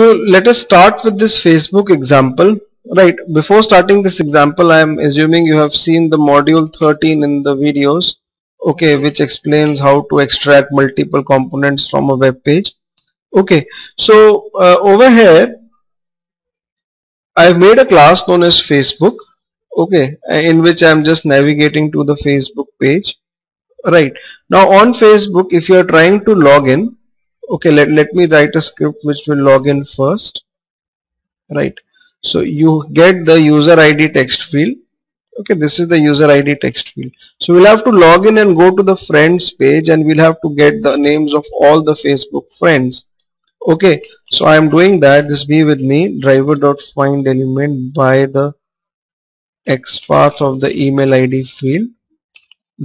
So let us start with this Facebook example. Right, before starting this example, I am assuming you have seen the module 13 in the videos, okay, which explains how to extract multiple components from a web page. Okay, so uh, over here, I've made a class known as Facebook, okay, in which I'm just navigating to the Facebook page. Right, now on Facebook, if you are trying to log in, okay let, let me write a script which will log in first. Right. So you get the user ID text field. Okay this is the user ID text field. So we'll have to log in and go to the friends page and we'll have to get the names of all the Facebook friends. Okay so I am doing that. This be with me. driver dot find element by the xpath of the email ID field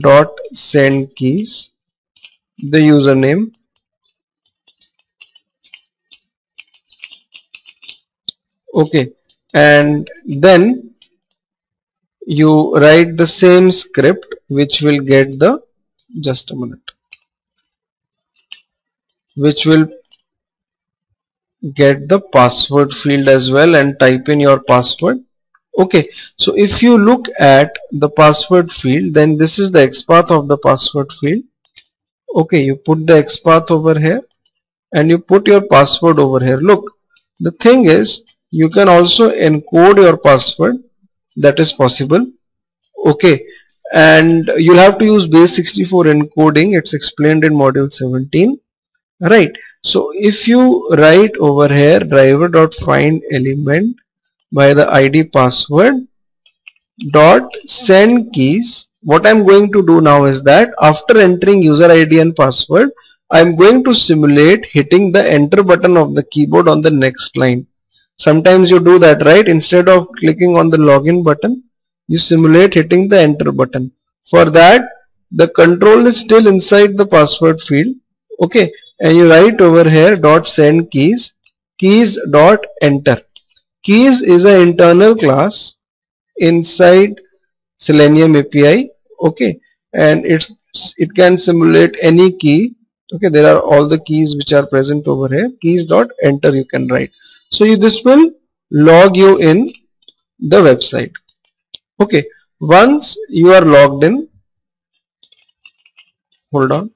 dot send keys the username okay. And then you write the same script which will get the just a minute. Which will get the password field as well and type in your password. Okay. So if you look at the password field then this is the XPath of the password field. Okay. You put the XPath over here and you put your password over here. Look the thing is you can also encode your password. That is possible. Okay. And you'll have to use base 64 encoding. It's explained in module 17 right. So if you write over here driver dot find element by the id password dot send keys what I'm going to do now is that after entering user ID and password I'm going to simulate hitting the enter button of the keyboard on the next line Sometimes you do that, right? Instead of clicking on the login button, you simulate hitting the enter button. For that, the control is still inside the password field. Okay. And you write over here dot send keys, keys dot enter. Keys is an internal class inside Selenium API. Okay. And it's, it can simulate any key. Okay. There are all the keys which are present over here. Keys dot enter you can write. So this will log you in the website. Okay. Once you are logged in, hold on.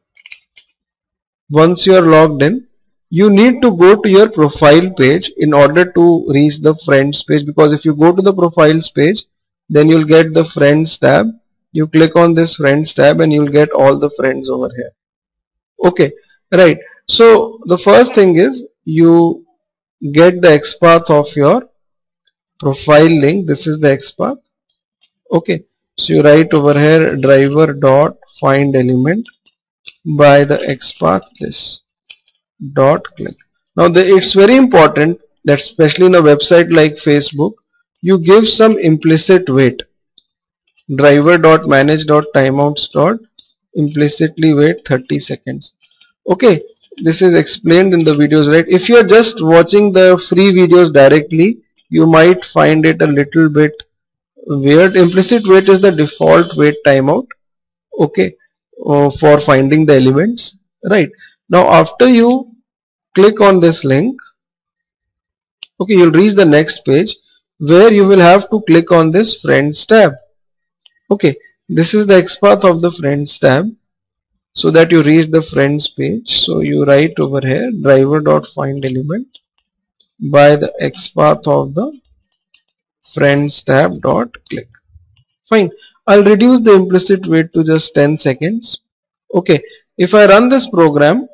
Once you are logged in, you need to go to your profile page in order to reach the friends page because if you go to the profiles page then you'll get the friends tab you click on this friends tab and you'll get all the friends over here okay right so the first thing is you get the XPath of your profile link. This is the XPath okay. So you write over here driver dot find element by the XPath this dot click. Now the, it's very important that especially in a website like Facebook you give some implicit wait driver dot manage dot timeouts dot implicitly wait 30 seconds. Okay this is explained in the videos right? If you are just watching the free videos directly you might find it a little bit weird. Implicit wait is the default wait timeout okay uh, for finding the elements right? Now after you click on this link okay you'll reach the next page where you will have to click on this friends tab okay? This is the XPath of the friends tab so that you reach the friends page so you write over here driver dot find element by the xpath of the friends tab dot click. Fine. I'll reduce the implicit wait to just 10 seconds. Okay. If I run this program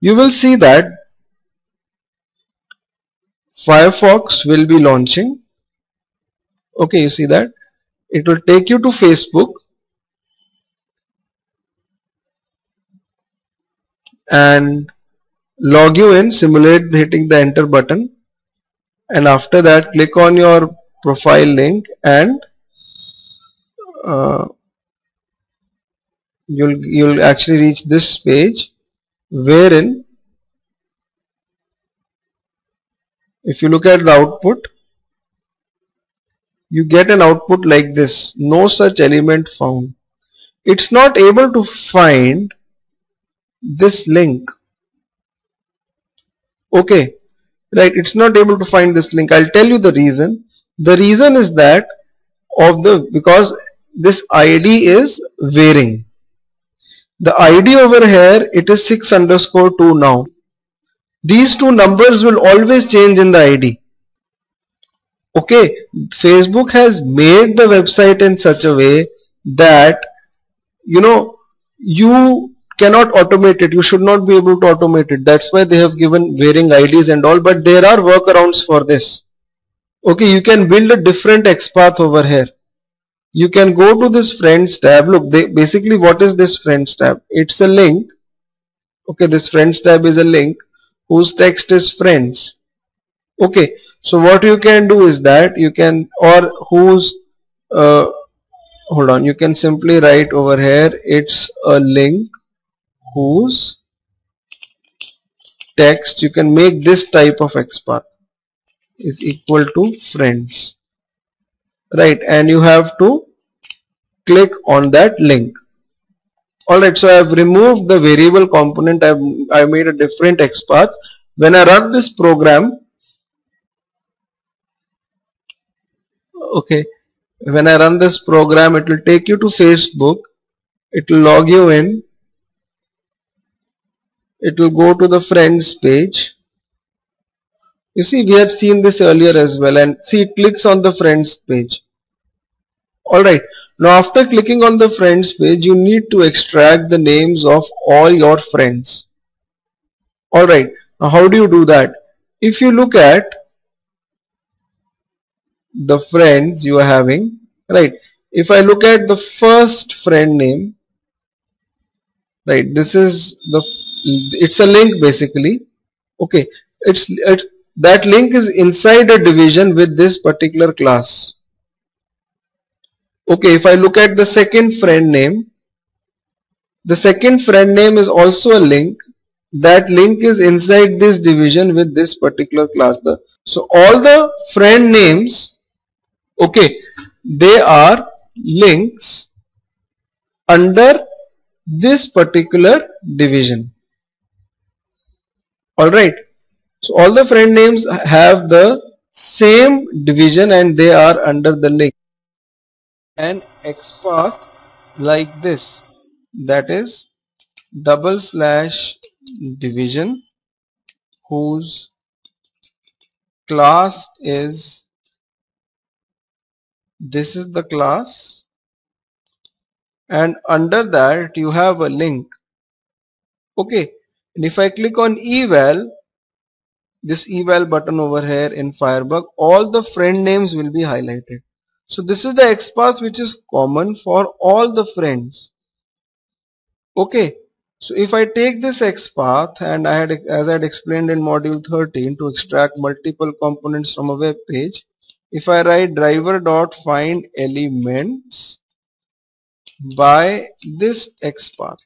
you will see that Firefox will be launching. Okay you see that? It will take you to Facebook and log you in simulate hitting the enter button. And after that click on your profile link and uh, you'll you'll actually reach this page wherein if you look at the output you get an output like this. No such element found. It's not able to find this link. Okay. Right. It's not able to find this link. I'll tell you the reason. The reason is that of the because this ID is varying. The ID over here it is 6 underscore 2 now. These two numbers will always change in the ID okay. Facebook has made the website in such a way that you know you cannot automate it. You should not be able to automate it. That's why they have given varying IDs and all but there are workarounds for this. Okay you can build a different XPath over here. You can go to this friends tab. Look they, basically what is this friends tab? It's a link. Okay this friends tab is a link whose text is friends. Okay so what you can do is that you can or whose uh, hold on you can simply write over here it's a link whose text you can make this type of XPath is equal to friends. Right and you have to click on that link. Alright so I have removed the variable component. I've, I made a different XPath when I run this program okay when I run this program it will take you to Facebook. It will log you in it will go to the friends page. You see we have seen this earlier as well and see it clicks on the friends page. Alright now after clicking on the friends page you need to extract the names of all your friends. Alright now how do you do that? If you look at the friends you are having right if I look at the first friend name right this is the it's a link basically. Okay it's it, that link is inside a division with this particular class. Okay if I look at the second friend name the second friend name is also a link. That link is inside this division with this particular class. The so all the friend names okay they are links under this particular division alright so all the friend names have the same division and they are under the link an XPath like this. That is double slash division whose class is this is the class. And under that you have a link. Okay and if I click on eval this eval button over here in Firebug all the friend names will be highlighted. So this is the XPath which is common for all the friends. Okay. So if I take this XPath and I had as I had explained in module 13 to extract multiple components from a web page if I write driver dot find elements by this XPath.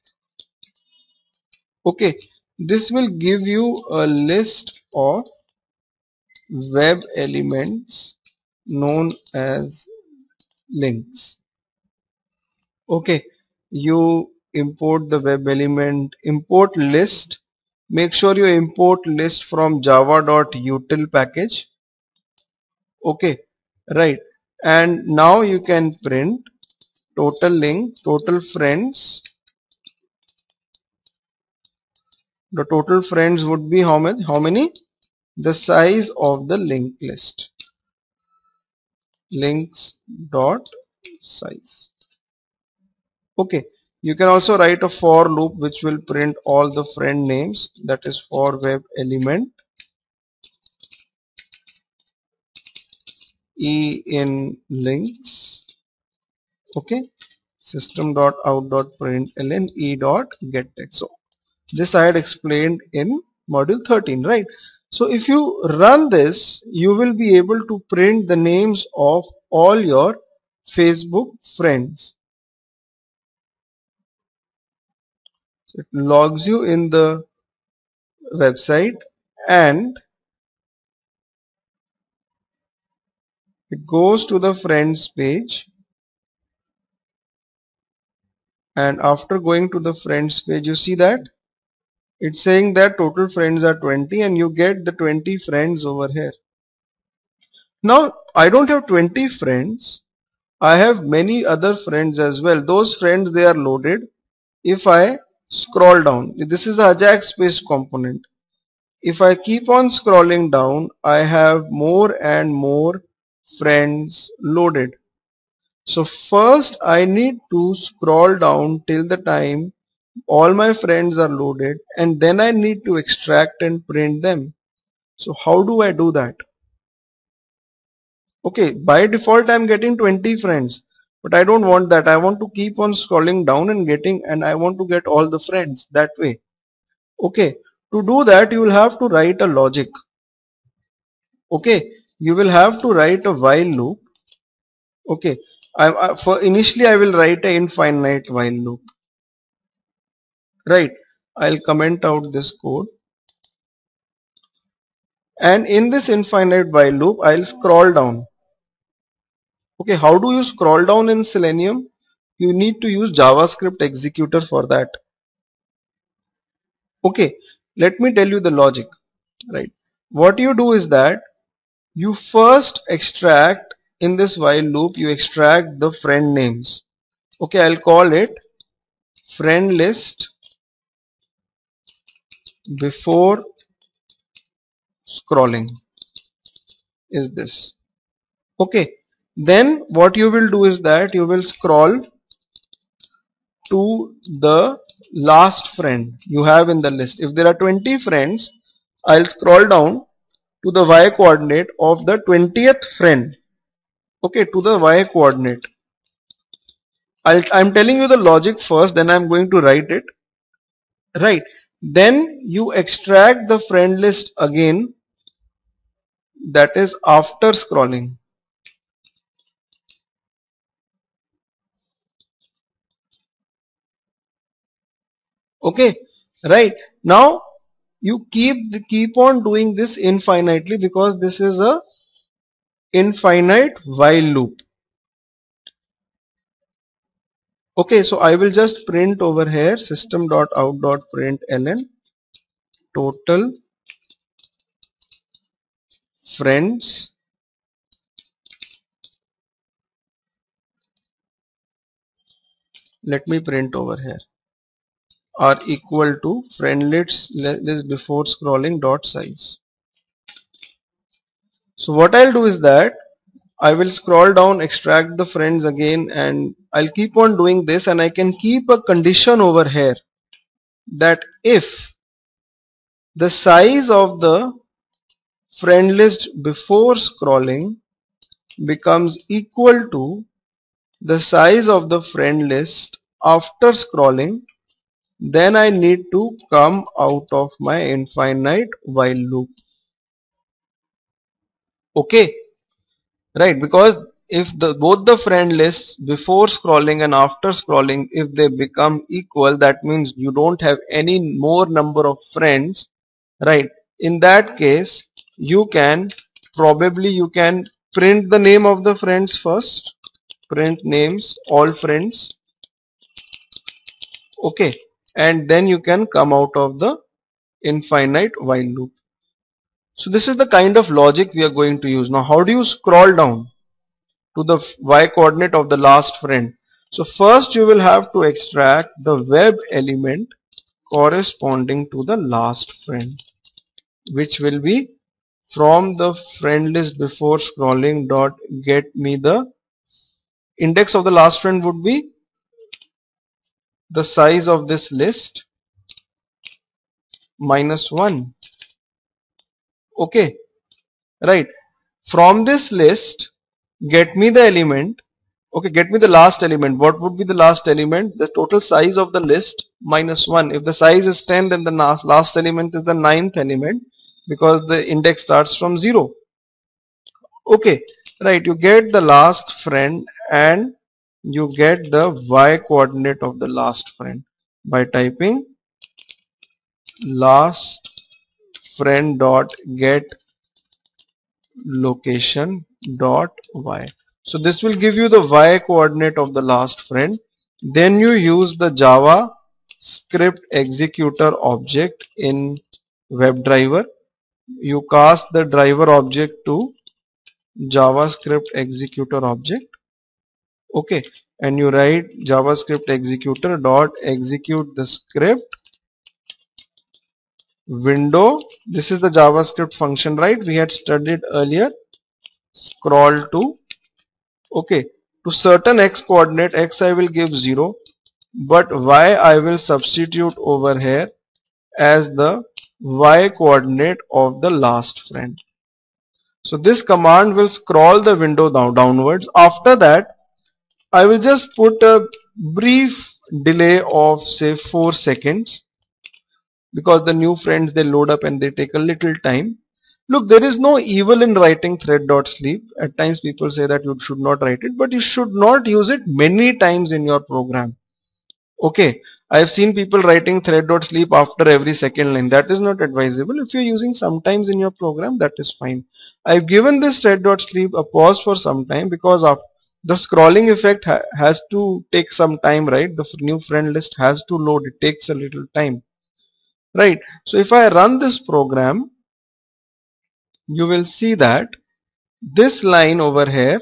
Okay this will give you a list of web elements known as links. Okay, you import the web element, import list. Make sure you import list from java.util package. Okay, right. And now you can print total link, total friends the total friends would be how many how many? The size of the linked list. Links dot size. Okay. You can also write a for loop which will print all the friend names. That is for web element. E in links. Okay. System dot out dot print ln e dot get text. so this I had explained in module 13 right? So if you run this you will be able to print the names of all your Facebook friends. So it logs you in the website and it goes to the friends page. And after going to the friends page you see that it's saying that total friends are 20 and you get the 20 friends over here. Now I don't have 20 friends. I have many other friends as well. Those friends they are loaded. If I scroll down this is the Ajax space component. If I keep on scrolling down I have more and more friends loaded. So first I need to scroll down till the time all my friends are loaded and then I need to extract and print them. So how do I do that? Okay by default I'm getting 20 friends but I don't want that. I want to keep on scrolling down and getting and I want to get all the friends that way. Okay to do that you will have to write a logic. Okay you will have to write a while loop. Okay I, I, for initially I will write a infinite while loop right. I'll comment out this code. And in this infinite while loop I'll scroll down. Okay how do you scroll down in selenium? You need to use javascript executor for that. Okay let me tell you the logic right? What you do is that you first extract in this while loop you extract the friend names. Okay I'll call it friend list before scrolling is this. Okay. Then what you will do is that you will scroll to the last friend you have in the list. If there are 20 friends I'll scroll down to the y coordinate of the 20th friend. Okay to the y coordinate. I am telling you the logic first then I'm going to write it. Right then you extract the friend list again. That is after scrolling. Okay right. Now you keep keep on doing this infinitely because this is a infinite while loop okay so I will just print over here system.out.println total friends let me print over here are equal to friend list before scrolling dot size. So what I'll do is that I will scroll down extract the friends again and I'll keep on doing this and I can keep a condition over here that if the size of the friend list before scrolling becomes equal to the size of the friend list after scrolling then I need to come out of my infinite while loop. Okay right because if the both the friend lists before scrolling and after scrolling if they become equal that means you don't have any more number of friends. Right in that case you can probably you can print the name of the friends first. Print names all friends. Okay and then you can come out of the infinite while loop so this is the kind of logic we are going to use. Now how do you scroll down to the y coordinate of the last friend? So first you will have to extract the web element corresponding to the last friend which will be from the friend list before scrolling dot get me the index of the last friend would be the size of this list minus 1 okay. Right. From this list get me the element. Okay get me the last element. What would be the last element? The total size of the list minus 1 if the size is 10 then the last element is the ninth element because the index starts from 0 okay. Right. You get the last friend and you get the y coordinate of the last friend by typing last friend dot get location dot y so this will give you the y coordinate of the last friend then you use the java script executor object in WebDriver. You cast the driver object to JavaScript executor object. Okay, and you write JavaScript executor dot execute the script window. This is the JavaScript function, right? We had studied earlier. Scroll to okay to certain x coordinate x I will give 0 but y I will substitute over here as the y coordinate of the last friend. So this command will scroll the window down downwards. After that I will just put a brief delay of say 4 seconds because the new friends they load up and they take a little time. Look, there is no evil in writing thread.sleep. At times people say that you should not write it, but you should not use it many times in your program. Okay, I have seen people writing thread.sleep after every second line. That is not advisable. If you're using sometimes in your program, that is fine. I've given this thread.sleep a pause for some time because of the scrolling effect ha has to take some time, right? The new friend list has to load. It takes a little time, right? So if I run this program, you will see that this line over here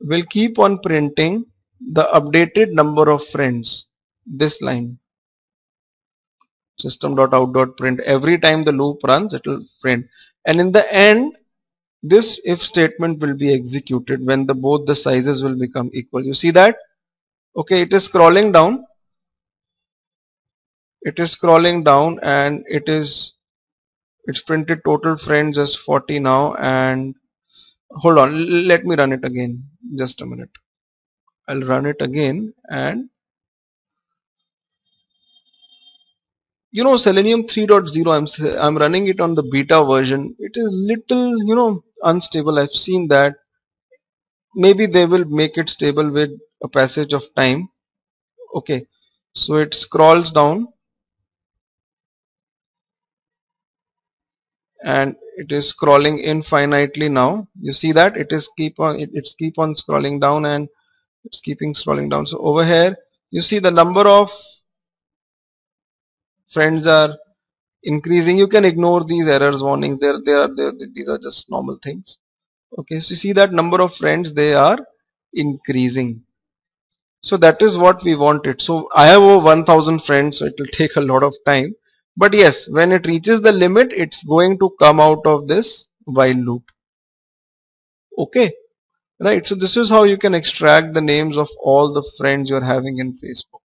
will keep on printing the updated number of friends this line. System.out.print every time the loop runs it will print. And in the end this if statement will be executed when the both the sizes will become equal. You see that? Okay it is scrolling down it is scrolling down and it is it's printed total friends as 40 now and hold on let me run it again just a minute. I'll run it again and you know selenium 3.0 I'm I'm running it on the beta version. It is little you know unstable. I've seen that. Maybe they will make it stable with a passage of time. Okay. So it scrolls down and it is scrolling infinitely now. You see that? It is keep on it, it's keep on scrolling down and it's keeping scrolling down. So over here you see the number of friends are increasing. You can ignore these errors warnings there they are there these are just normal things. Okay so you see that number of friends they are increasing. So that is what we wanted. So I have over 1000 friends so it will take a lot of time but yes when it reaches the limit it's going to come out of this while loop. Okay? Right? So this is how you can extract the names of all the friends you're having in Facebook